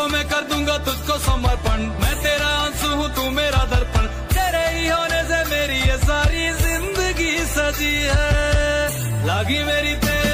को मैं कर दूँगा तुझको समर्पण। मैं तेरा आँसू हूँ, तू मेरा दर्पण। तेरे ही होने से मेरी ये सारी ज़िंदगी सजी है। लागी मेरी तेरी